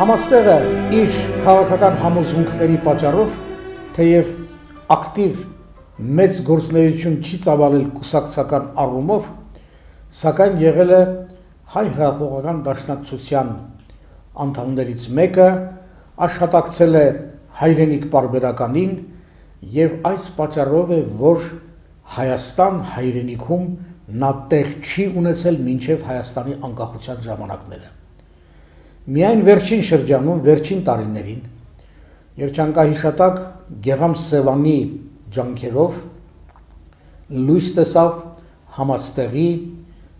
Համաստեղը իր քաղաքական համոզմունքների պատճառով թեև ակտիվ մեծ գործնեություն չի ծավալել կուսակցական առումով, սակայն եղել է հայ հեղափոխական դաշնակցության անդամներից մեկը, աշխատակցել է հայրենիք բարբերականին եւ այս պատճառով է, որ Հայաստան հայրենիքում նա տեղ չի ունեցել մինչև Հայաստանի անկախության ժամանակները Միայն վերջին շրջանում, վերջին տարիներին Երջանկահիշատակ Գեգամ Սևանի ջանքերով լույս տեսավ համաստեղի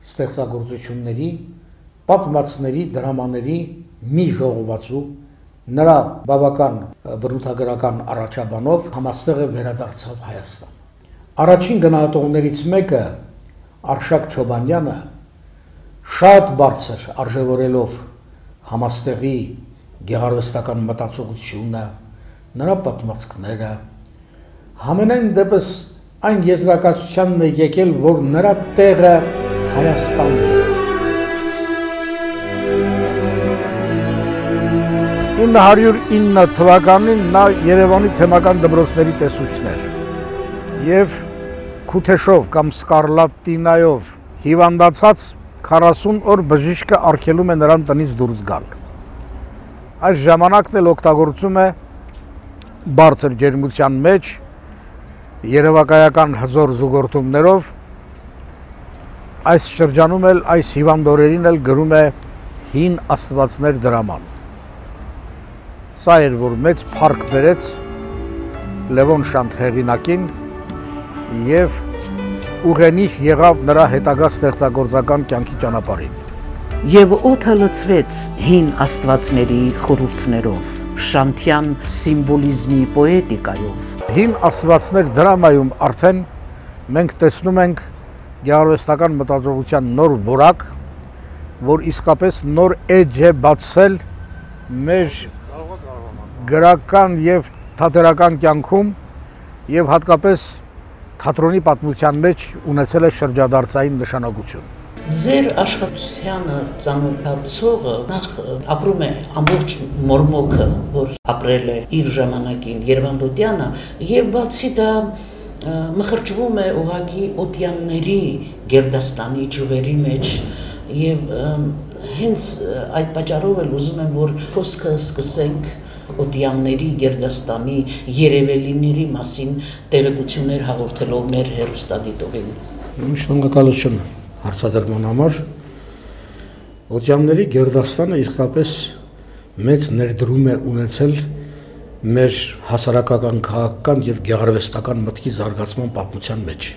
ստեղծագործությունների, պատմվածների, դրամաների մի ժողովածու նրա բավական բնութագրական առաջաբանով համաստեղը վերադարձավ Հայաստան։ Առաջին գնահատողներից մեկը Արշակ Չոբանյանը շատ բարձր արժևորելով համաստեղի գեղարվեստական մտածողությունը, նրա պատմվածքները, համենայն դեպս այն եզրակացությանն է եկել, որ նրա տեղը Հայաստանն է։ 909 թվականին նա Երևանի թեմական դպրոցների տեսուչներ եւ Քութեշով կամ Սկարլատինայով հիվանդացած 40 օր բժիշկը արգելում է նրան տնից դուրս գալ։ Այս ժամանակն էլ օգտագործում է բարձր ջերմության մեջ երևակայական հզոր զուգորդումներով այս շրջանում էլ այս հիվանդորերին էլ գրում է հին աստվածներ դրաման։ Սա էր, որ մեծ փառք բերեց Լևոն Շանթ հեղինակին եւ ուղենիշ եղավ նրա հետագա ստեղծագործական կյանքի ճանապարհին։ Եվ օդը լցվեց հին աստվածների խորհուրդներով, շանթյան սիմվոլիզմի պոետիկայով։ Հին աստվածներ դրամայում արդեն մենք տեսնում ենք գեղարվեստական մտածողության նոր որակ, որ իսկապես նոր էջ է բացել մեր գրական եւ թատերական կյանքում եւ հատկապես թատրոնի պատմության մեջ ունեցել է շրջադարձային նշանակություն։ Ձեր աշխատությանը ծանոթացողը նախ ապրում է ամբողջ մորմոքը, որ ապրել է իր ժամանակին Երևանդոտյանը, եւ բացի դա մխրճվում է ուղագի օտյանների Գերդաստանի ճյուղերի մեջ եւ հենց այդ պատճառով էլ ուզում եմ որ խոսքը սկսենք Օտյանների, Գերդաստանի, Երևելիների մասին տեղեկություններ հաղորդելով մեր հերոստադիտողին։ Շնորհակալություն հարցադրման համար։ Օտյանների Գերդաստանը իսկապես մեծ ներդրում է ունեցել մեր հասարակական, քաղաքական եւ գեղարվեստական մտքի զարգացման պատմության մեջ։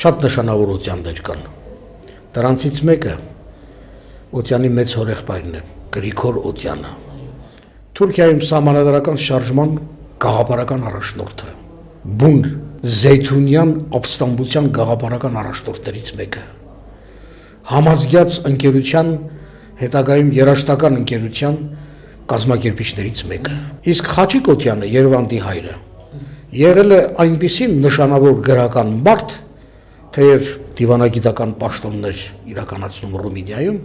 Շատ նշանավոր օտյաններ կան։ Դրանցից մեկը Օտյանի մեծ հորեղբայրն է, Գրիգոր Օտյանը, Թուրքիայում սահմանադրական շարժման գաղափարական առաջնորդը, բուն Զեյթունյան ապստամբության գաղափարական առաջնորդներից մեկը, համազգյաց ընկերության հետագայում երաշտական ընկերության կազմակերպիչներից մեկը։ Իսկ Խաչիկ Օտյանը Երևանի հայրը եղել է այնպիսի նշանավոր գրական մարդ, թեև դիվանագիտական պաշտոններ իրականացնում Ռումինիայում,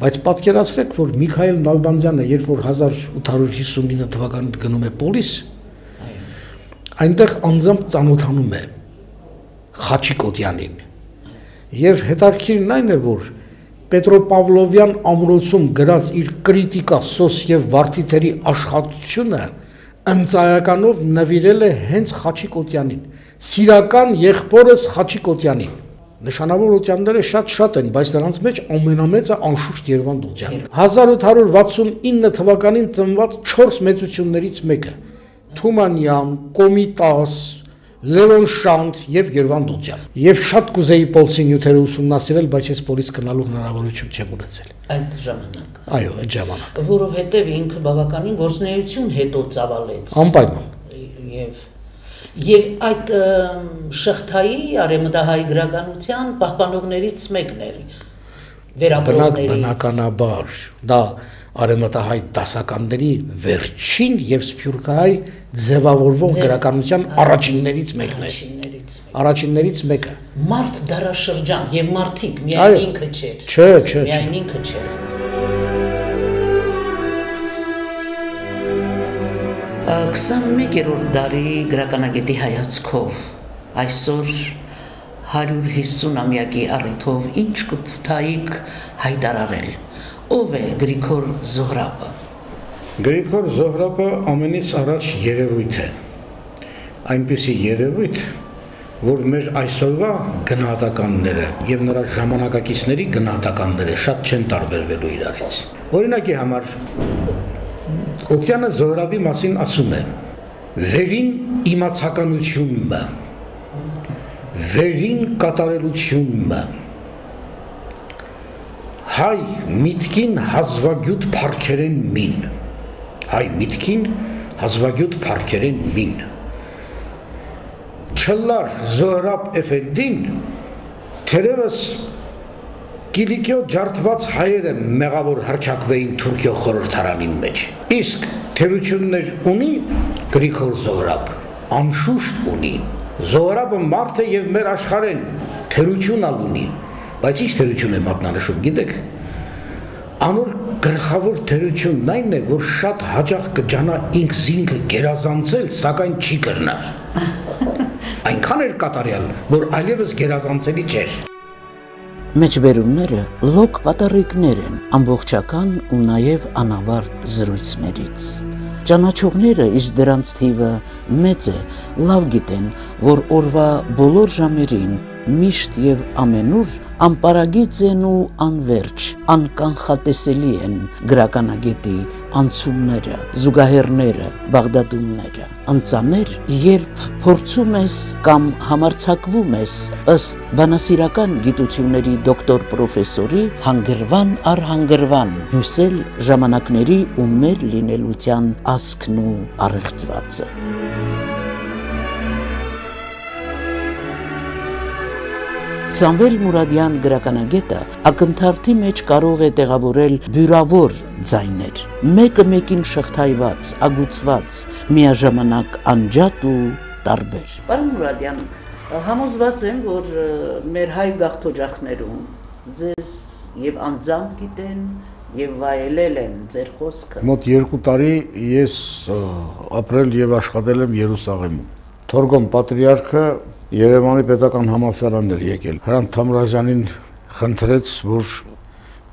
Բայց պատկերացրեք, որ Միքայել Նալբանդյանը, երբ որ 1859 թվականին գնում է Պոլիս, այնտեղ անձամբ ծանոթանում է Խաչիկոտյանին։ Եվ հետարքիրն այն է, որ Պետրոպավլովյան ամրոցում գրած իր կրիտիկա սոս եւ վարդիթերի աշխատությունը ըմծայականով նվիրել է հենց Խաչիկոտյանին։ Սիրական եղբորս Խաչիկոտյանին Նշանավոր օտյանները շատ-շատ են, բայց նրանց մեջ ամենամեծը անշուշտ Երևան Դուլջյանն է։ 1869 թվականին ծնված 4 մեծություններից մեկը՝ Թումանյան, Կոմիտաս, Լևոն Շանթ եւ Երևան Դուլջյան։ Եվ շատ կուզեի Պոլսի նյութերը ուսումնասիրել, բայց ես Պոլից գնալու հնարավորություն չեմ ունեցել։ Այդ ժամանակ։ Այո, այդ ժամանակ։ Որովհետեւ ինքը բավականին գործնեություն հետո ծավալեց։ Անպայման։ Եվ Եվ այդ շղթայի արեմտահայ գրականության պահպանողներից մեկն էր վերապրողներից։ Բնականաբար դա արեմտահայ դասականների վերջին եւ սփյուռքահայ ձևավորվող գրականության առաջիններից մեկն է։ Առաջիններից մեկը։ Մարտ դարաշրջան եւ մարդիկ միայն ինքը չէր։ Չէ, չէ, չէ։ Միայն ինքը չէր։ 21-րդ դարի գրականագետի հայացքով այսօր 150-ամյակի առիթով ինչ կփութայիք հայտարարել ով է Գրիգոր Զոհրաբը Գրիգոր Զոհրաբը ամենից առաջ երևույթ է այնպիսի երևույթ որ մեր այսօրվա գնահատականները եւ նրա ժամանակակիցների գնահատականները շատ չեն տարբերվելու իրարից օրինակի համար Օկյանը Զոհրաբի մասին ասում է. վերին իմացականությունը, վերին կատարելությունը, հայ միտքին հազվագյուտ փարքերեն մին, հայ միտքին հազվագյուտ փարքերեն մին, չլար Զոհրաբ Էֆենդին թերևս Կիլիկիո ջարդված հայերը մեղավոր հրճակվեին Թուրքիո խորհրդարանին մեջ։ Իսկ թերություններ ունի Գրիգոր Զոհրաբ, անշուշտ ունի։ Զոհրաբը մարդ է եւ մեր աշխարհեն թերություն ալ ունի, բայց ինչ թերություն է մատնանշում, գիտեք։ Անոր գլխավոր թերությունն այն է, որ շատ հաջող կջանա ինք զինքը գերազանցել, սակայն չի կրնար։ Այնքան էր կատարյալ, որ այլևս գերազանցելի չէր մեջբերումները լոկ պատառիկներ են ամբողջական ու նաև անավարտ զրույցներից։ Ճանաչողները իս դրանց թիվը մեծ է, լավ գիտեն, որ օրվա բոլոր ժամերին միշտ եւ ամենուր անպարագիծ են ու անverջ, անկանխատեսելի են գրականագետի անցումները, զուգահեռները, բաղդադումները, անծաներ, երբ փորձում ես կամ համարցակվում ես ըստ բանասիրական գիտությունների դոկտոր պրոֆեսորի հանգրվան առ հանգրվան հյուսել ժամանակների ու մեր լինելության ասքն ու առեղծվածը։ Սամվել Մուրադյան գրականագետը ակնթարթի մեջ կարող է տեղավորել բյուրավոր ձայներ, մեկը մեկին շղթայված, ագուցված, միաժամանակ անջատ ու տարբեր։ Պարոն Մուրադյան, համոզված եմ, որ մեր հայ գաղթօջախներում ձեզ եւ անձամբ գիտեն եւ վայելել են ձեր խոսքը։ Մոտ 2 տարի ես ապրել եւ աշխատել եմ Երուսաղեմում։ Թորգոմ պատրիարքը Երևանի պետական համալսարանն էր եկել։ Հրանտ Թամրազյանին խնդրեց, որ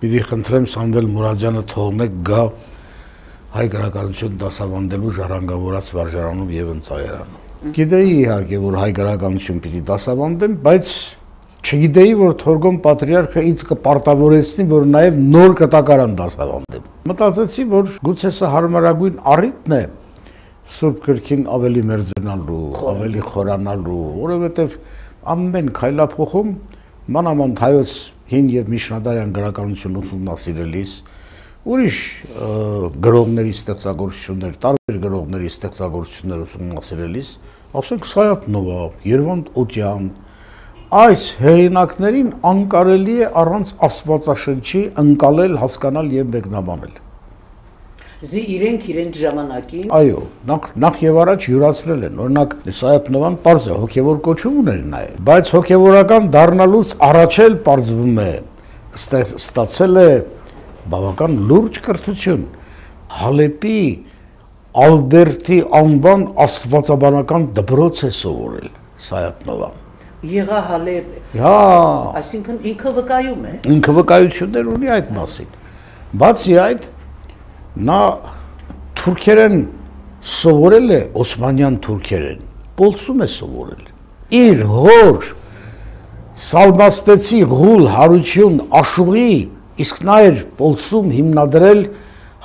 պիտի խնդրեմ Սամվել Մուրադյանը թողնեք գա հայ գրականություն դասավանդելու ժառանգավորած վարժարանում եւ ընծայարանում։ Գիտեի իհարկե, որ հայ գրականություն պիտի դասավանդեմ, բայց չգիտեի, որ Թորգոմ պատրիարքը ինձ կպարտավորեցնի, որ նաև նոր կտակարան դասավանդեմ։ Մտածեցի, որ գուցե սա հարմարագույն առիթն է Սուրբ գրքին ավելի մերձենալու, ավելի խորանալու, որովհետև ամեն քայլափոխում մանավանդ հայոց հին եւ միջնադարյան գրականություն ուսումնասիրելիս ուրիշ գրողների ստեղծագործություններ, տարբեր գրողների ստեղծագործություններ ուսումնասիրելիս, ասենք Սայաթնովա, Երվանդ Օտյան, այս հեղինակներին անկարելի է առանց աստվածաշնչի ընկալել, հասկանալ եւ մեկնաբանել զի իրենք իրենց ժամանակին Այո, նախ նախ եւ առաջ յուրացրել են։ Օրինակ Սայաթնովան པարզ է հոգեվոր կոչում ուներ նաեւ, բայց հոգեվորական դառնալուց առաջ էլ པարզվում է ստացել է բավական լուրջ կրթություն։ Հալեպի Ալբերտի անվան աստվածաբանական դպրոց է սովորել Սայաթնովան եղա Հալեբ։ Հա, այսինքն ինքը վկայում է։ Ինքը վկայություններ ունի այդ մասին։ Բացի այդ, Նա թուրքերեն սովորել է օսմանյան թուրքերեն, պոլսում է սովորել։ Իր հոր Սալմաստեցի ղուլ հարություն աշուղի, իսկ նա էր պոլսում հիմնադրել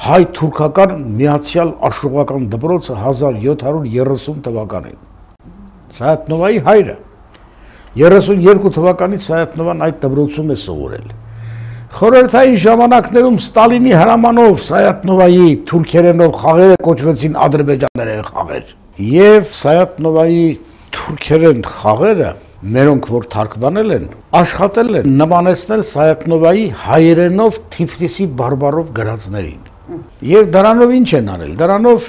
հայ-թուրքական միացյալ աշուղական դպրոցը 1730 թվականին։ Սայաթնովայի հայրը 32 թվականից Սայաթնովան այդ դպրոցում է սովորել։ Խորհրդային ժամանակներում Ստալինի հրամանով Սայաթնովայի թուրքերենով խաղերը կոչվեցին ադրբեջաներեն խաղեր։ Եվ Սայաթնովայի թուրքերեն խաղերը մերոնք որ թարգմանել են, աշխատել են նմանեցնել Սայաթնովայի հայերենով Թիֆլիսի բարբարով գրածներին։ Եվ դրանով ինչ են արել։ Դրանով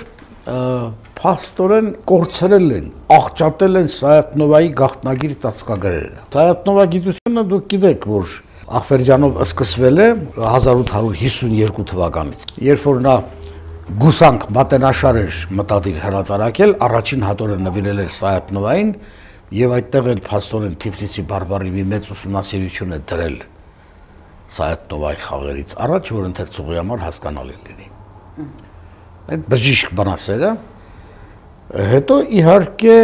փաստորեն կորցրել են, աղճատել են Սայաթնովայի գաղտնագիր տածկագրերը։ Սայաթնովա գիտությունը դուք գիտեք, որ Ախվերջանով սկսվել է 1852 թվականից, երբ որ նա գուսանք մատենաշար էր մտադիր հրատարակել, առաջին հատորը նվիրել էր Սայատնովային եւ այդտեղ էլ փաստորեն Թիֆլիսի բարբարի մի մեծ ուսումնասիրություն է դրել Սայատնովայի խաղերից առաջ, որ ընթերցողի համար հասկանալի լինի։ Այդ բժիշկ բանասերը հետո իհարկե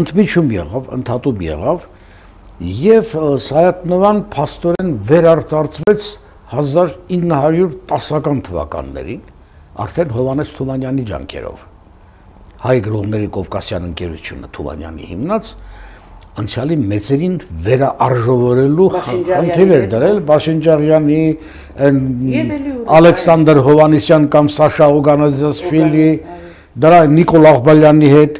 ընդմիջում եղավ, ընդհատում եղավ եւ Սայատնովան փաստորեն վերարծարծվեց 1910-ական թվականներին արդեն Հովանես Թումանյանի ջանքերով հայ գրողների Կովկասյան ընկերությունը Թումանյանի հիմնած անցյալի մեծերին վերաարժովորելու խնդիր էր դրել Բաշինջարյանի Ալեքսանդր Հովանեսյան կամ Սաշա Օգանազասվիլի դրա Նիկոլ Աղբալյանի հետ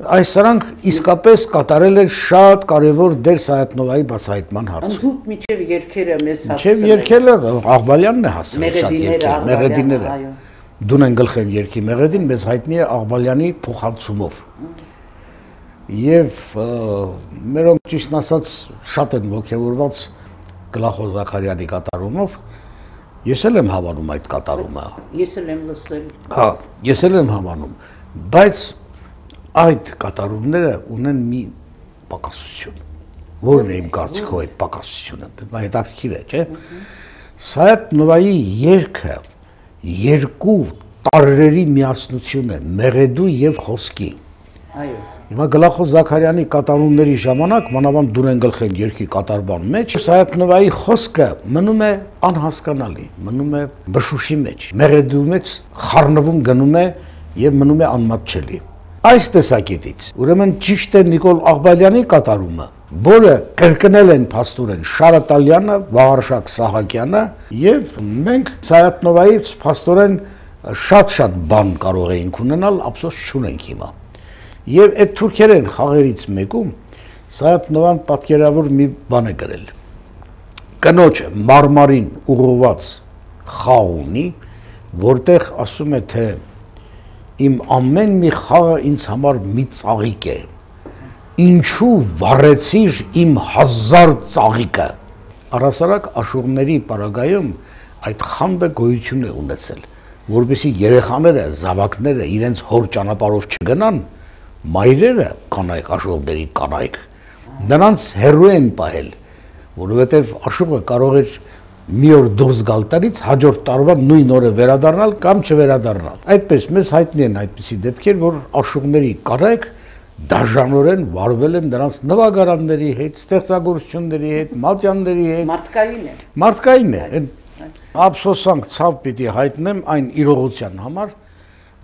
այս սրանք իսկապես կատարել էր շատ կարևոր դեր Սայատնովայի բացահայտման հարցում։ Ընդհուպ միջև երկերը մեզ հասցրել։ Միջև երկերը Աղբալյանն է հասցրել շատ երկեր, մեղեդիները։ Այո դունեն գլխեն երկի մեղեդին մեզ հայտնի է Աղբալյանի փոխանցումով։ Եվ մերոնք ճիշտ ասած շատ են ողջավորված Գլախոս Զաքարյանի կատարումով։ Ես էլ եմ հավանում այդ կատարումը։ Ես էլ եմ լսել։ Հա, ես էլ եմ հավանում, բայց այդ կատարումները ունեն մի պակասություն։ Որն է իմ կարծիքով այդ պակասությունը։ Դա հետաքրքիր է, չէ՞։ Սայատ Նուրայի երգը երկու տարրերի միասնություն է մեղեդու եւ խոսքի այո Հիմա Գլախոս Զաքարյանի կատարումների ժամանակ մանավանդ դուրեն գլխեն երկի կատարման մեջ Սայատնովայի խոսքը մնում է անհասկանալի, մնում է բշուշի մեջ, մեղեդու մեջ խառնվում գնում է եւ մնում է անմատչելի։ Այս տեսակետից ուրեմն ճիշտ է Նիկոլ Աղբալյանի կատարումը, որը կրկնել են փաստորեն Շարատալյանը, Վաղարշակ Սահակյանը եւ մենք Սայատնովայից փաստորեն շատ-շատ բան կարող էինք ունենալ, ափսոս չունենք հիմա։ Եվ այդ թուրքերեն խաղերից մեկում Սայատնովան պատկերավոր մի բան է գրել։ Կնոջը մարմարին ուղղված խաղ ունի, որտեղ ասում է թե իմ ամեն մի խաղը ինձ համար մի ծաղիկ է ինչու վառեցիր իմ հազար ծաղիկը առասարակ աշուղների պարագայում այդ խանդը գոյություն է ունեցել որովհետեւ երեխաները զավակները իրենց հոր ճանապարհով չգնան մայրերը կանայք աշուղների կանայք նրանց հերո են պահել որովհետեւ աշուղը կարող էր մի օր դուրս գալ տնից հաջորդ տարվա նույն օրը վերադառնալ կամ չվերադառնալ։ Այդպես մեզ հայտնի են այդպիսի դեպքեր, որ աշուղների կարեք դաժանորեն վարվել են նրանց նվագարանների հետ, ստեղծագործությունների հետ, մատյանների հետ։ Մարդկային է։ Մարդկային է։ ափսոսանք ցավ պիտի հայտնեմ այն իրողության համար,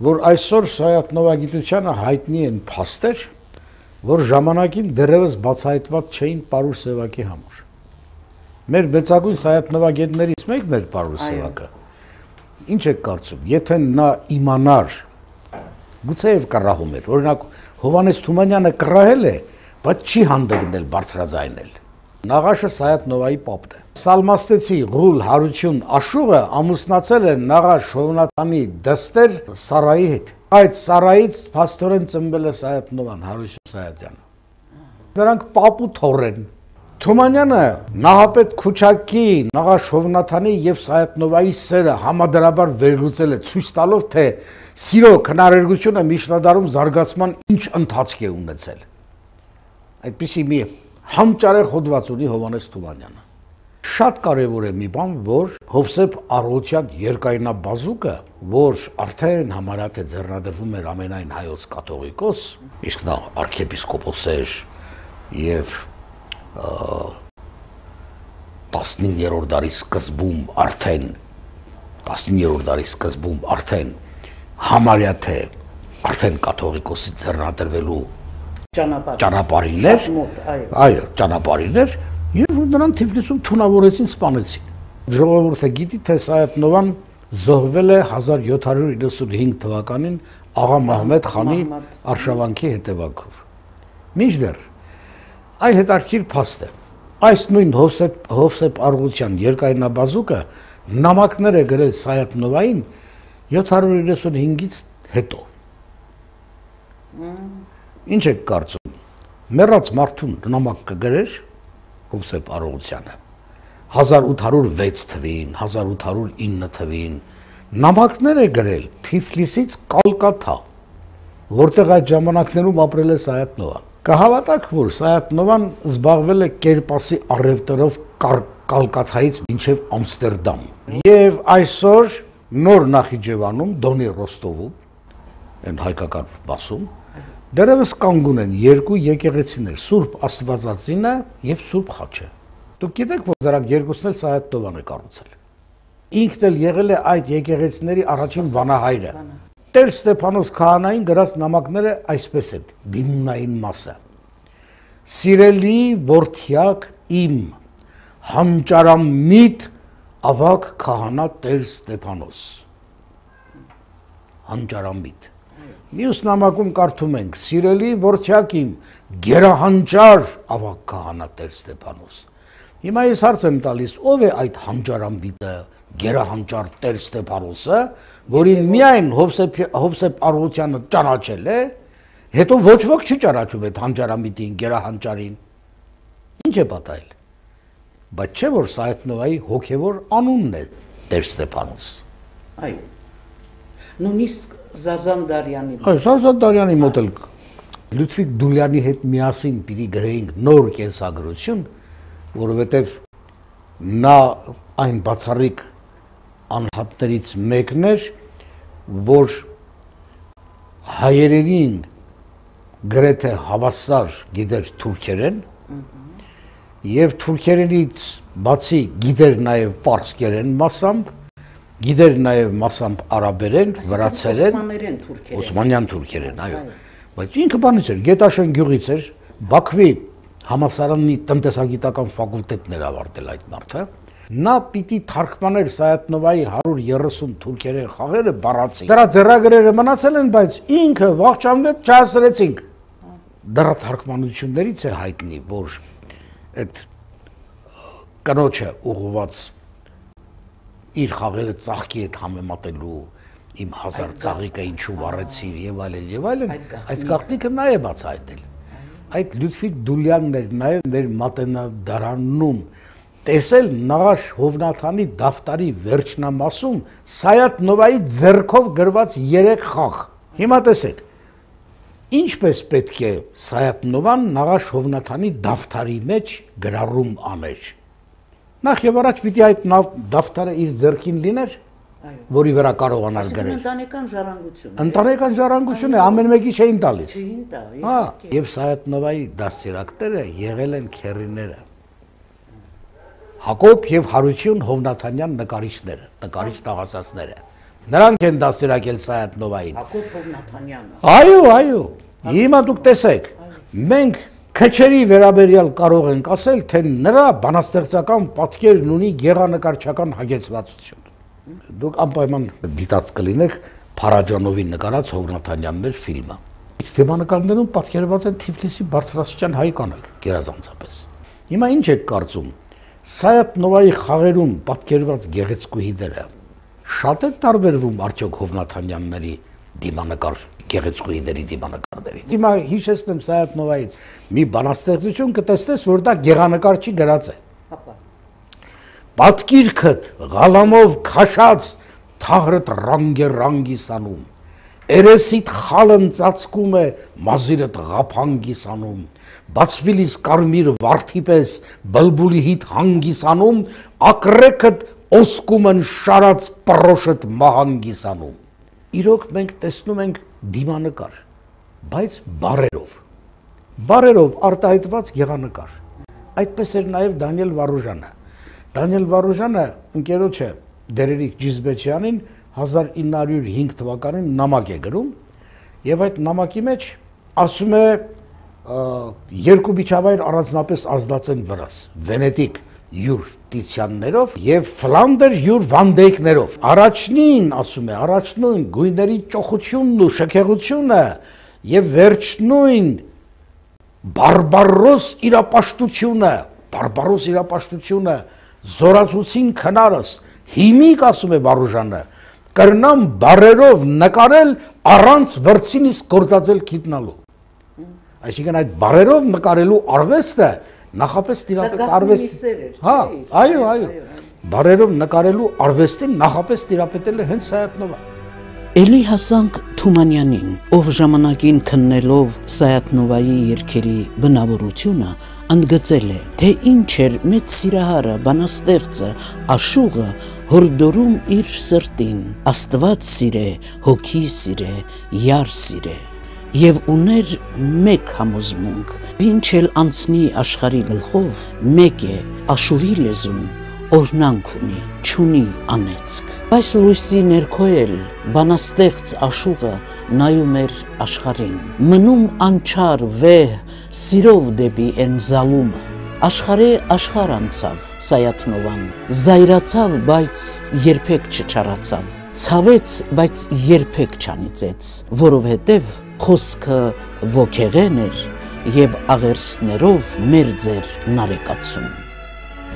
որ այսօր սայատնովագիտությանը հայտնի են փաստեր, որ ժամանակին դեռևս բացահայտված չէին Պարուր Սևակի համար մեր մեծագույն սայատնվագետներից մեկն էր Պարուս Սևակը։ Ինչ եք կարծում, եթե նա իմանար գուցեև կռահում էր, օրինակ Հովանես Թումանյանը կռահել է, բայց չի հանդգնել բարձրաձայնել։ Նաղաշը Սայատնովայի պապն է։ Սալմաստեցի Ղուլ Հարություն Աշուղը ամուսնացել է Նաղաշ Հովնատանի դստեր Սարայի հետ։ Այդ Սարայից փաստորեն ծնվել է Սայատնովան Հարություն Սայատյանը։ Նրանք պապու թորր են Թումանյանը Նահապետ Քուչակի, Նաղաշ Հովնաթանի եւ Սայատնովայի սերը համադրաբար վերլուծել է ցույց տալով թե սիրո քնարերգությունը միջնադարում զարգացման ինչ ընթացք է ունեցել։ Այդպիսի մի համճարեղ հոդված ունի Հովանես Թումանյանը։ Շատ կարևոր է մի բան, որ Հովսեփ Արողյան երկայնաբազուկը, որ արդեն համարյա ձեռնադրվում էր ամենայն հայոց կաթողիկոս, իսկ նա arczepiskopos էր եւ 15-րդ դարի սկզբում արդեն 15-րդ դարի սկզբում արդեն համարյա թե արդեն կաթողիկոսի ձեռնադրվելու ճանապարհ ճանապարհին էր այո ճանապարհին էր եւ նրան Թիֆլիսում թունավորեցին սպանեցին ժողովուրդը գիտի թե Սայատնովան զոհվել է 1795 թվականին աղա Մահմեդ խանի արշավանքի հետևանքով մինչդեռ Այ հետարքիր փաստ է։ Այս նույն Հովսեփ Հովսեփ Արգուտյան երկայնաբազուկը նամակներ է գրել Սայատնովային 735-ից հետո։ Ինչ է կարծում։ Մեռած մարդուն նամակ կգրեր Հովսեփ Արգուտյանը 1806 թվին, 1809 թվին, նամակներ է գրել Թիֆլիսից Կալկաթա, որտեղ այդ ժամանակներում ապրել է Սայաթնովան։ Կհավատաք, որ Սայաթնովան զբաղվել է կերպասի առևտրով Կալկաթայից մինչև Ամստերդամ։ Եվ այսօր նոր Նախիջևանում, Դոնի Ռոստովում, այն հայկական բասում, դերևս կանգուն են երկու եկեղեցիներ՝ Սուրբ Աստվածածինը եւ Սուրբ Խաչը։ Դուք գիտեք, որ դրանք երկուսն էլ Սայաթնովան է կառուցել ինքն էլ եղել է այդ եկեղեցիների առաջին վանահայրը։ Տեր Ստեփանոս քահանային գրած նամակները այսպես են. Դիմնային մասը։ Սիրելի ворթյակ իմ հանճարամիտ ավակ քահանա Տեր Ստեփանոս։ Հանճարամիտ։ Մյուս նամակում կարդում ենք. Սիրելի ворթյակ իմ գերահանճար ավակ քահանա Տեր Ստեփանոս։ Հիմա ես հարց եմ տալիս, ով է այդ հանճարամիտը, գերահանճար Տեր Ստեփանոսը, որին միայն Հովսեփ Հովսեփ Արողյանը ճանաչել է, հետո ոչ ոք չի ճանաչում այդ հանճարամիտին, գերահանճարին։ Ինչ է պատահել։ Բայց չէ որ Սայեթնովայի հոգևոր անունն է Տեր Ստեփանոս։ Այո։ Նույնիսկ Զազան Դարյանի։ Այո, Զազան Դարյանի մոտ էլ Լյուդվիգ Դուլյանի հետ միասին պիտի գրեինք նոր կենսագրություն, որովհետև նա այն բացառիկ անհատներից մեկն էր, որ հայերենին գրեթե հավասար գիտեր թուրքերեն եւ թուրքերենից բացի գիտեր նաեւ պարսկերեն մասամբ գիտեր նաեւ մասամբ արաբերեն, վրացերեն, Օսմաներեն թուրքերեն։ Օսմանյան թուրքերեն, այո։ Բայց ինքը բանից էր, Գետաշեն գյուղից էր, Բաքվի համասարանի տնտեսագիտական ֆակուլտետն էր ավարտել այդ մարդը նա պիտի թարգմաներ Սայատնովայի 130 թուրքերեն խաղերը բառացի։ Դրա ձեռագրերը մնացել են, բայց ինքը վաղճամլետ չհասրեցինք։ Դրա թարգմանություններից է հայտնի, որ այդ կնոջը ուղված իր խաղերը ծաղկի հետ համեմատելու իմ հազար ծաղիկը ինչու վառեցիր եւ այլն եւ այլն այս գաղտնիքը նա է բացահայտել այդ Լյուդվիգ Դուլյանն էր նաեւ մեր մատենադարանում տեսել Նաղաշ Հովնաթանի դավտարի վերջնամասում Սայատ Նովայի ձեռքով գրված 3 խաղ։ Հիմա տեսեք։ Ինչպես պետք է Սայատ Նովան Նաղաշ Հովնաթանի դավտարի մեջ գրառում աներ։ Նախ եւ առաջ պիտի այդ դավտարը իր ձեռքին լիներ, որի վրա կարողանար գրել։ Ընտանեկան ժառանգություն։ Ընտանեկան ժառանգություն է, ամեն մեկի չէին տալիս։ Չէին տա։ Հա, եւ Սայատ Նովայի դասերակները եղել են քերիները։ Հակոբ եւ Հարություն Հովնաթանյան նկարիչները, նկարիչ տաղասացները։ Նրանք են դաստիարակել Սայատնովային։ Հակոբ Հովնաթանյանը։ Այո, այո։ Հիմա դուք տեսեք, մենք քչերի վերաբերյալ կարող ենք ասել, թե նրա բանաստեղծական պատկերն ունի գեղանկարչական հագեցվածություն։ Դուք անպայման դիտած կլինեք Փարաջանովի նկարած Հովնաթանյաններ ֆիլմը։ Թեմանականներում պատկերված են Թիֆլիսի բարձրաստիճան հայ կանայք, գերազանցապես։ Հիմա ինչ եք կարծում, Սայատ Նովայի խաղերում պատկերված գեղեցկուհիները շատ է տարբերվում արդյոք Հովնաթանյանների դիմանկար գեղեցկուհիների դիմանկարներից։ Հիմա հիշեցնեմ Սայատ Նովայից մի բանաստեղծություն կտեսնես, որ դա գեղանկար չի գրած է։ Հապա։ Պատկիրքդ գալամով քաշած թահրդ ռանգե ռանգի սանում Երեսիդ խալն ծածկում է մազիրդ ղափանգիսանում, բացվիլիս կարմիր վարդի պես բլբուլի հիտ հանգիսանում, ակրեքդ օսկում են շարած պրոշըտ մահանգիսանում։ Իրոք մենք տեսնում ենք դիմանկար, բայց բարերով։ Բարերով արտահայտված եղանկար։ Այդպես էր նաև Դանիել Վարուժանը։ Դանիել Վարուժանը ընկերոջը Դերերիկ Ջիզբեչյանին 1905 թվականին նամակ է գրում եւ այդ նամակի մեջ ասում է երկու միջավայր առանձնապես ազդացեն վրաս. Վենետիկ յուր տիցյաններով եւ ֆլանդեր յուր վանդեյկներով առաջնին ասում է առաջնույն գույների ճոխությունն ու շքեղությունը եւ վերջնույն բարբարոս իրապաշտությունը բարբարոս իրապաշտությունը զորացուցին քնարս հիմիկ ասում է Վարուժանը կրնամ բարերով նկարել առանց վրցինից գործածել քիտնալու։ Այսինքն այդ բարերով նկարելու արվեստը նախապես տիրապետ արվեստ։ Հա, այո, այո։ բարերով նկարելու արվեստին նախապես տիրապետել է հենց Սայաթնովը։ Էլի հասանք Թումանյանին, ով ժամանակին քննելով Սայաթնովայի երկերի բնավորությունը ընդգծել է, թե ինչ էր մեծ սիրահարը, բանաստեղծը, աշուղը հորդորում իր սրտին, աստված սիրե, հոգի սիրե, յար սիրե եւ ուներ մեկ համոզմունք. Ինչ էլ անցնի աշխարի գլխով մեկ է աշուհի լեզուն օրնանք ունի ճունի անեծք այս լույսի ներքո էլ բանաստեղծ աշուղը նայում էր աշխարին մնում անչար վեհ սիրով դեպի են զալումը աշխարհի աշխարհ անցավ Սայաթնովան զայրացավ բայց երբեք չչարացավ ցավեց բայց երբեք չանիծեց որովհետև խոսքը ոգեղեն էր եւ աղերսներով մեր ձեր նարեկացում։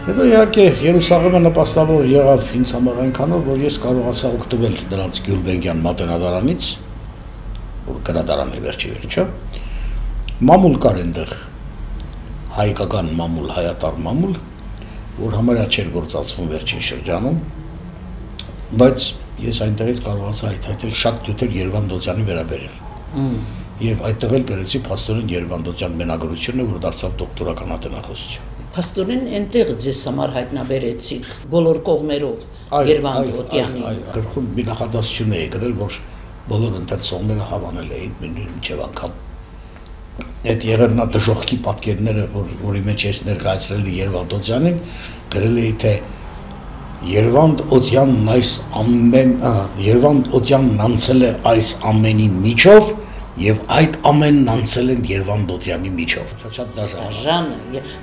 Հետո իհարկե Երուսաղեմը նպաստավոր եղավ ինձ համար այնքանով, որ ես կարողացա օգտվել դրանց Գյուլբենկյան մատենադարանից, որ գրադարանի վերջի վերջը, մամուլ կար այնտեղ հայկական մամուլ, հայատար մամուլ, որ համարյա չէր գործածվում վերջին շրջանում, բայց ես այնտեղից կարողացա հայտարարել շատ դյութեր Երևան Դոզյանի վերաբերել Եվ այդտեղ էլ գրեցի Փաստորեն Երևանդոցյան մենագրությունը, որ դարձավ դոկտորական ատենախոսություն։ Փաստորեն այնտեղ ձեզ համար հայտնաբերեցիք բոլոր կողմերով Երևանդոցյանի։ Այո, գրքում մի նախադասություն էի գրել, որ բոլոր ընթերցողները հավանել էին մինչև անգամ այդ եղերնա դժողքի պատկերները, որ որի մեջ ես ներկայացրել Երևանդոցյանին, գրել էի թե Երևանդ Օտյանն այս ամեն Երևանդ Օտյանն անցել է այս ամենի միջով եւ այդ ամենն անցել են Երվան Դոդյանի միջով։ Դա շատ դաժան։ Դաժան,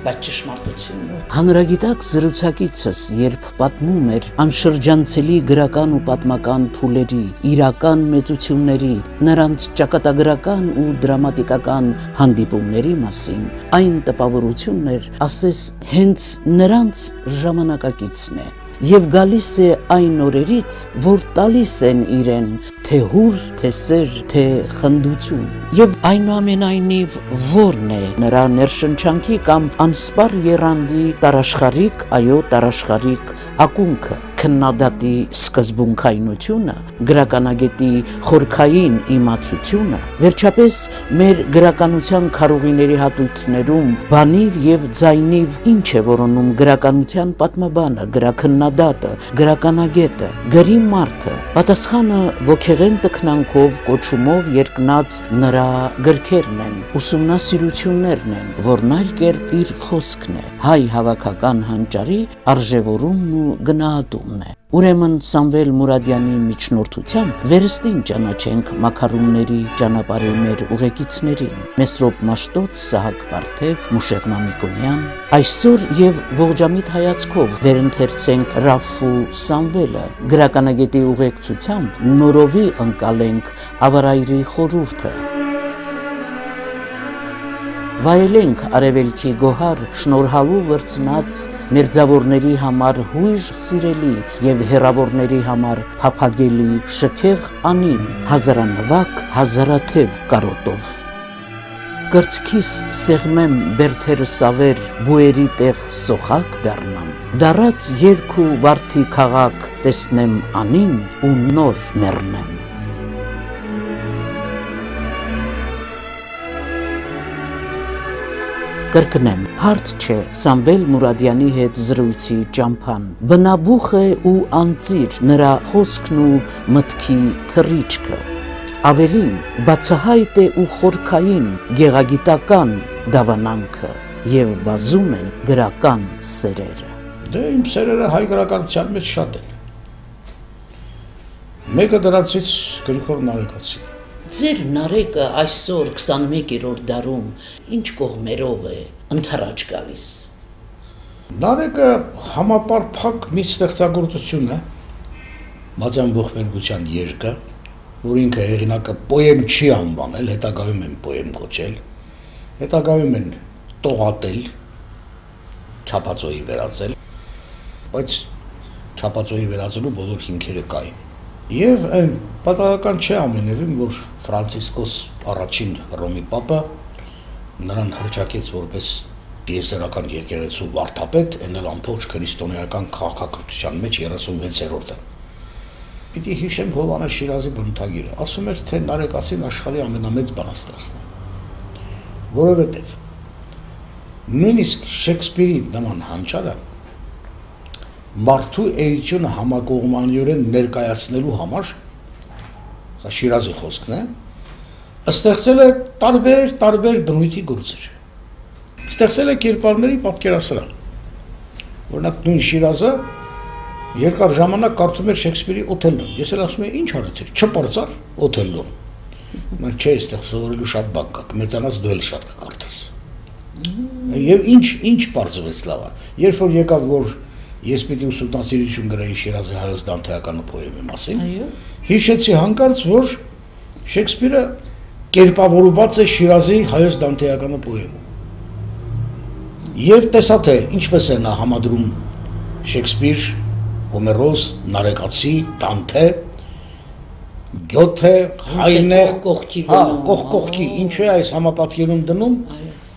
բայց ճշմարտությունն է։ Հանրագիտակ զրուցակիցս, երբ պատմում էր անշրջանցելի գրական ու պատմական փուլերի, իրական մեծությունների, նրանց ճակատագրական ու դրամատիկական հանդիպումների մասին, այն տպավորությունն էր, ասես հենց նրանց ժամանակակիցն է եւ գալիս է այն օրերից, որ տալիս են իրեն թե հուր, թե սեր, թե խնդություն։ Եվ այնուամենայնիվ ո՞րն է նրա ներշնչանքի կամ անսպար երանդի տարաշխարիկ, այո, տարաշխարիկ ակունքը քննադատի սկզբունքայնությունը, գրականագետի խորքային իմացությունը, վերջապես մեր գրականության քարուղիների հատույթներում բանիվ եւ ձայնիվ ինչ է որոնում գրականության պատմաբանը, գրաքննադատը, գրականագետը, գրի մարդը։ Պատասխանը ոգեղեն տքնանքով, կոչումով երկնած նրա գրքերն են, ուսումնասիրություններն են, որն այլ կերպ իր խոսքն է, հայ հավաքական հանճարի արժևորումն ու գնահատում կողմն է։ Ուրեմն Սամվել Մուրադյանի միջնորդությամբ վերստին ճանաչենք մակարոնների ճանապարհի մեր ուղեկիցներին։ Մեսրոպ Մաշտոց, Սահակ Բարթև, Մուշեղ Մամիկոնյան, այսօր եւ ողջամիտ հայացքով վերընթերցենք Ռաֆու Սամվելը, գրականագետի ուղեկցությամբ նորովի ընկալենք ավարայրի խորուրդը վայելենք արևելքի գոհար շնորհալու վրցնած մերձավորների համար հույժ սիրելի եւ հերավորների համար փափագելի շքեղ անին հազարանվակ հազարաթև կարոտով Կրծքիս սեղմեմ բերթերը սավեր բուերի տեղ սոխակ դառնամ դարած երկու վարդի քաղաք տեսնեմ անին ու նոր մեռնեմ կրկնեմ, հարթ չէ Սամվել Մուրադյանի հետ զրույցի ճամփան։ Բնաբուխ է ու անծիր նրա խոսքն ու մտքի թռիչքը։ Ավելին, բացահայտ է ու խորքային գեղագիտական դավանանքը եւ բազում են գրական սերերը։ Դե իմ սերերը հայ գրականության մեջ շատ են։ Մեկը դրանցից Գրիգոր Նարեկացին Ձեր նարեկը այսօր 21-րդ դարում ինչ կողմերով է ընթരാճ գալիս։ Նարեկը համապարփակ մի ստեղծագործություն է Մազյան ողբերգության երկը, որ ինքը հեղինակը պոեմ չի անվանել, հետագայում են պոեմ կոչել, հետագայում են տողատել, չափածոյի վերածել, բայց չափածոյի վերածելու բոլոր հիմքերը կային։ Եվ այն պատահական չէ ամենևին, որ Ֆրանցիսկոս առաջին Ռոմի Պապը նրան հրճակեց որպես դիեսերական եկեղեցու վարդապետ, այնել ամբողջ քրիստոնեական քաղաքակրթության մեջ 36-րդը։ Պիտի հիշեմ Հովանես Շիրազի բնութագիրը։ Ասում էր, թե Նարեկացին աշխարհի ամենամեծ բանաստեղծն է։ Որովհետև նույնիսկ Շեքսպիրի նման հանճարը մարդու էությունը համակողմանիորեն ներկայացնելու համար սա Շիրազի խոսքն է ստեղծել է տարբեր տարբեր բնույթի գործեր ստեղծել է կերպարների պատկերասրահ օրինակ նույն Շիրազը երկար ժամանակ կարդում էր Շեքսպիրի Օթելլոն ես էլ ասում եմ ինչ արեցիր չպարծար Օթելլոն մենք չէ այստեղ սովորելու շատ բան կա կմեծանաս դու էլ շատ կկարդաս Եվ ինչ ինչ բարձվեց լավա։ Երբ որ եկավ որ ես պիտի ուսումնասիրություն գրեի Շիրազի հայոց դանթեական պոեմի մասին։ Այո։ Հիշեցի հանկարծ, որ Շեքսպիրը կերպավորված է Շիրազի հայոց դանթեական պոեմում։ Եվ տեսա թե ինչպես է նա համադրում Շեքսպիր, Հոմերոս, Նարեկացի, Դանթե, Գյոթե, Հայնե, կողքի հա, կող կողքի, ինչու է այս համապատկերում դնում։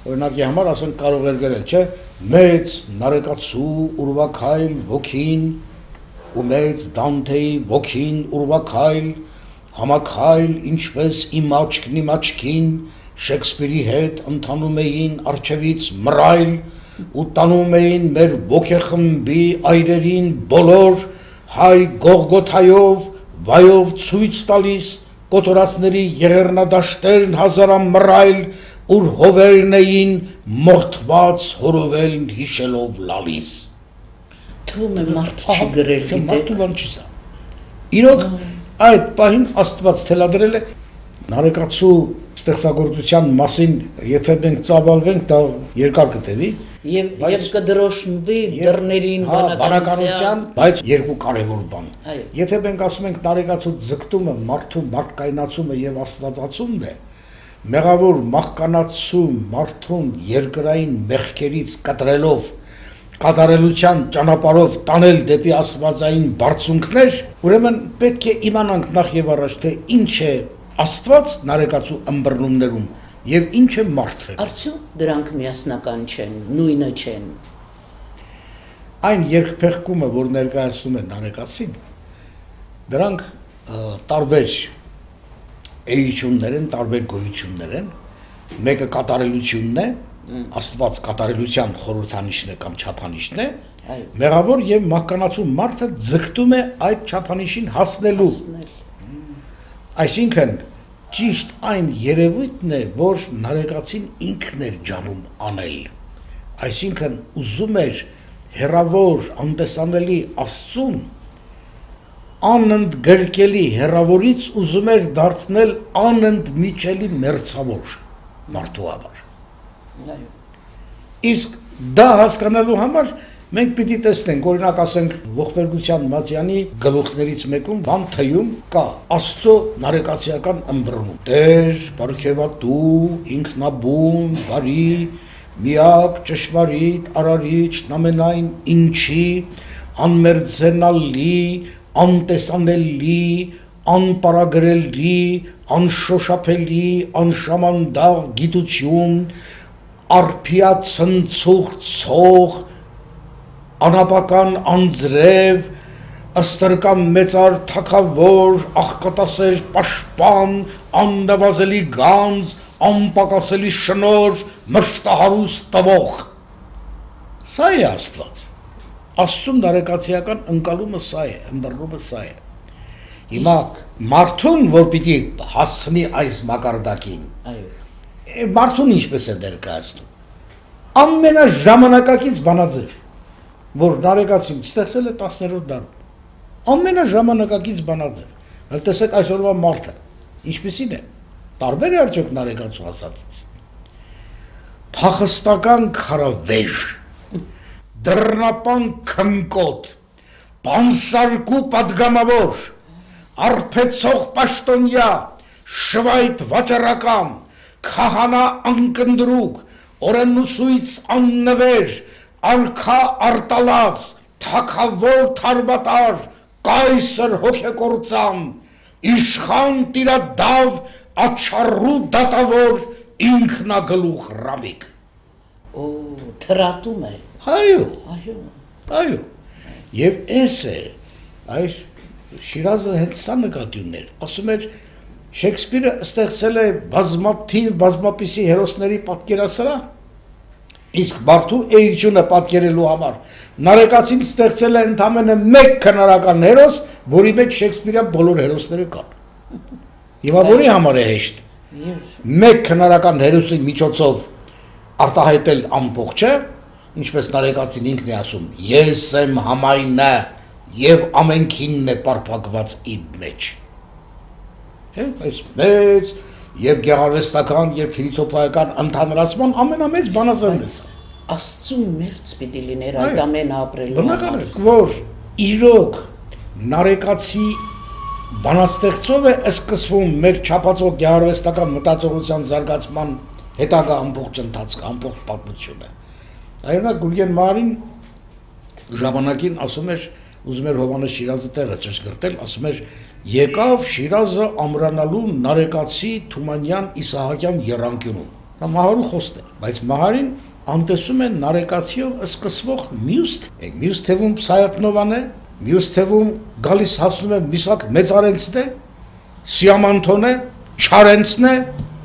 Օրինակի համար ասենք կարող էր գրել, չէ, մեծ նարեկացու ուրվակայլ ոգին ու մեծ Դանթեի ոգին ուրվակայլ համակայլ ինչպես իմ աչքն իմ աչքին Շեքսպիրի հետ ընթանում էին արջևից մռայլ ու տանում էին մեր ոգեխմբի այրերին բոլոր հայ գողգոթայով վայով ցույց տալիս կոտորածների եղերնադաշտերն հազարամռայլ ուր հովերն էին մորթված հորովելն հիշելով լալիս։ Թվում է մարդ չի գրել, գիտեք։ Մարդու բան չի սա։ Իրոք այդ պահին Աստված թելադրել է նարեկացու ստեղծագործության մասին, եթե մենք ծավալվենք, դա երկար կտևի, եւ եւ կդրոշնվի դռներին բանականության, բայց երկու կարևոր բան։ Եթե մենք ասում ենք նարեկացու ձգտումը, մարդու մարդկայնացումը եւ աստվածացումն է, մեղավոր մահկանացու մարդուն երկրային մեղքերից կտրելով կատարելության ճանապարհով տանել դեպի աստվածային բարձունքներ, ուրեմն պետք է իմանանք նախ եւ առաջ թե ինչ է Աստված նարեկացու ըմբռնումներում եւ ինչ է մարդը։ Արդյոք դրանք միասնական չեն, նույնը չեն։ Այն երկփեղկումը, որ ներկայացնում է նարեկացին, դրանք տարբեր էություններ են, տարբեր գոյություններ են։ Մեկը կատարելությունն է, Աստված կատարելության խորհրդանիշն է կամ չափանիշն է, մեղավոր եւ մահկանացու մարդը ձգտում է այդ չափանիշին հասնելու։ Այսինքն ճիշտ այն երևույթն է, որ նարեկացին ինքն էր ջանում անել։ Այսինքն ուզում էր հերավոր, անտեսանելի Աստծուն անընդ գրկելի հերավորից ուզում էր դարձնել անընդ միջելի մերցավոր մարդու համար։ Իսկ դա հասկանալու համար մենք պիտի տեսնենք, օրինակ ասենք ողբերգության Մատյանի գլուխներից մեկում բան թյում կա Աստծո նարեկացիական ըմբռնում։ Տեր, բարքեվատու, ինքնաբուն, բարի, միակ, ճշմարիտ, արարիչ, նամենայն ինչի, անմերձենալի, անտեսանելի, անպարագրելի, անշոշափելի, անշամանդաղ գիտություն, արփիա ցնցող ցող, անապական անձրև, ըստրկան մեծար թակավոր, աղկատասեր պաշպան, անդավազելի գանձ, անպակասելի շնոր, մշտահարուս տվող։ Սա է Աստված։ Աստծուն դարեկացիական ընկալումը սա է, ըմբռնումը սա է։ Հիմա մարդուն, որ պիտի հասցնի այս մակարդակին։ Այո։ Մարդուն ինչպես է ներկայացնում։ Ամենաժամանակակից բանաձև, որ դարեկացին ստեղծել է 10-րդ դարում։ Ամենաժամանակակից բանաձև։ Հəl տեսեք այսօրվա մարդը ինչպեսին է։ Տարբեր է արդյոք նարեկացու ասածից։ Փախստական քարավեժ դռնապան քնկոտ, պանսարկու падգամավոր, արփեցող պաշտոնյա, շվայտ վաճառական, քահանա անկնդրուկ, օրենուսույց աննվեր, արքա արտալած, թակավոր թարմատար, կայսր հոգեկործամ, իշխան տիրադավ աչարու դատավոր ինքնագլուխ ռամիկ։ Օ, թրատում է։ Այո, Այո։ այո։ Եվ էս է, այս Շիրազը հենց սա նկատի ուներ։ Ասում էր Շեքսպիրը ստեղծել է բազմաթիվ բազմապիսի հերոսների պատկերասրահ, իսկ Բարթու էությունը պատկերելու համար Նարեկացին ստեղծել է ընդամենը մեկ քնարական հերոս, որի մեջ Շեքսպիրյան բոլոր հերոսները կան։ Եվ որի համար է հեշտ մեկ քնարական հերոսի միջոցով արտահայտել ամբողջը, ինչպես Նարեկացին ինքն է ասում, ես եմ համայնը եւ ամենքինն է պարփակված իմ մեջ։ Հե, այս մեծ եւ գեղարվեստական եւ փիլիսոփայական ընդհանրացման ամենամեծ բանասերն է սա։ Աստծու մերձ պիտի լիներ այդ ամենը ապրելու Բնական է, որ իրոք նարեկացի բանաստեղծով է սկսվում մեր չափածող գեղարվեստական մտածողության զարգացման հետագա ամբողջ ընթացքը, ամբողջ պատմությունը։ Այոնա Գուրգեն Մարին ժամանակին ասում էր, ուզում էր Հովանես Շիրազի տեղը ճշգրտել, ասում էր եկավ Շիրազը ամրանալու Նարեկացի Թումանյան Իսահակյան երանգյունում։ Դա Մահարու խոստ է, բայց Մահարին անտեսում է Նարեկացիով սկսվող մյուս, է մյուս թվում Սայապնովան է, մյուս թվում գալիս հասնում է Միսակ Մեծարենցն է, Սիամանթոն է, Չարենցն է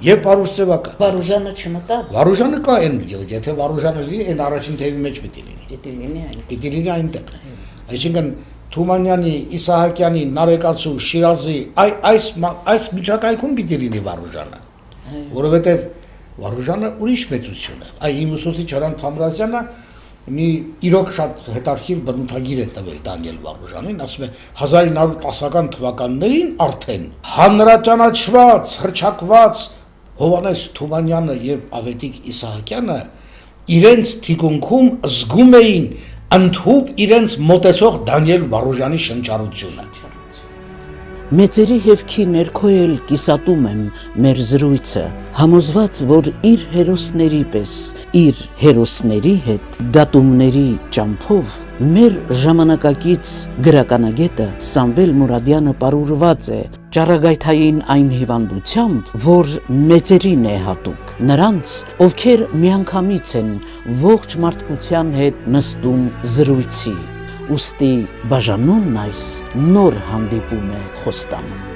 եւ Պարուսցեվակը։ Վարուժանը չմտավ, Վարուժանը կա այն, եթե Վարուժանը լինի, այն առաջին թևի մեջ պիտի լինի պիտի լինի այն։ պիտի լինի այնտեղ։ Այսինքն Թումանյանի, Իսահակյանի, Նարեկացու, Շիրազի այ այս այս միջակայքում պիտի լինի Վարուժանը։ Որովհետև Վարուժանը ուրիշ մեծություն է։ Այ իմ ուսուցիչ Հրանտ Թամրազյանը մի իրոք շատ հետարքիր բռնթագիր է տվել Դանիել Վարուժանին, ասում է 1910-ական թվականներին արդեն հանրաճանաչված, հրճակված Հովանես Թումանյանը եւ Ավետիք Իսահակյանը իրենց թիկունքում զգում էին ընդհուպ իրենց մոտեցող Դանիել Վարուժանի շնչառությունը։ Մեծերի հևքի ներքո էլ կիսատում եմ մեր զրույցը, համոզված, որ իր հերոսների պես, իր հերոսների հետ դատումների ճամփով մեր ժամանակակից գրականագետը Սամվել Մուրադյանը պարուրված է ճառագայթային այն հիվանդությամբ, որ մեծերին է հատուկ, նրանց, ովքեր միանգամից են ողջ մարդկության հետ նստում զրույցի ուստի բաժանումն այս նոր հանդիպում է խոստանում